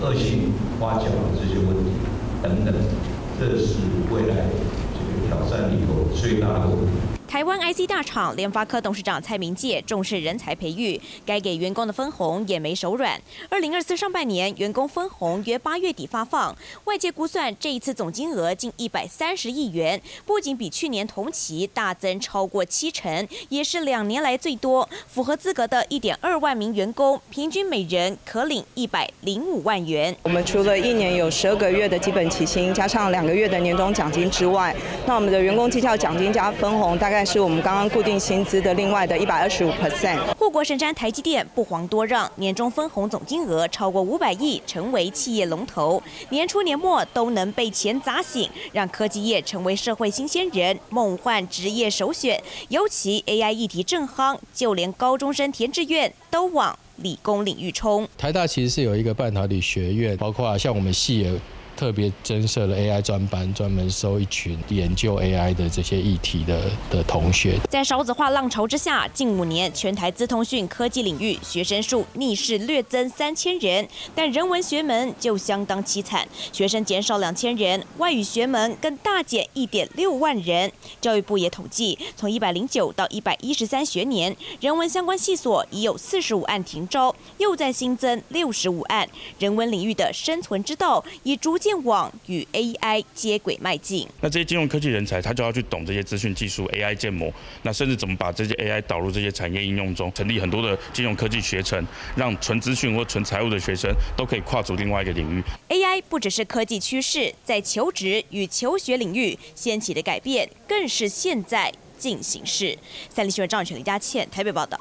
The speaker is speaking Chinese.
恶性花角的这些问题等等，这是未来这个挑战里头最大的问题。台湾 IC 大厂联发科董事长蔡明介重视人才培育，该给员工的分红也没手软。二零二四上半年员工分红约八月底发放，外界估算这一次总金额近一百三十亿元，不仅比去年同期大增超过七成，也是两年来最多。符合资格的一点二万名员工，平均每人可领一百零五万元。我们除了一年有十二个月的基本起薪，加上两个月的年终奖金之外，那我们的员工绩效奖金加分红大概。是我们刚刚固定薪资的另外的一百二十五 percent。护国神山台积电不遑多让，年终分红总金额超过五百亿，成为企业龙头。年初年末都能被钱砸醒，让科技业成为社会新鲜人梦幻职业首选。尤其 AI 议题正夯，就连高中生填志愿都往理工领域冲。台大其实是有一个半导体学院，包括像我们系也。特别增设了 AI 专班，专门收一群研究 AI 的这些议题的的同学。在少子化浪潮之下，近五年全台资通讯科技领域学生数逆势略增三千人，但人文学门就相当凄惨，学生减少两千人，外语学门更大减一点六万人。教育部也统计，从一百零九到一百一十三学年，人文相关系所已有四十五案停招，又在新增六十五案。人文领域的生存之道已逐渐。电网与 AI 接轨迈进，那这些金融科技人才，他就要去懂这些资讯技术、AI 建模，那甚至怎么把这些 AI 导入这些产业应用中，成立很多的金融科技学程，让纯资讯或纯财务的学生都可以跨足另外一个领域。AI 不只是科技趋势，在求职与求学领域掀起的改变，更是现在进行式。三立新闻张宇全、李佳倩台北报道。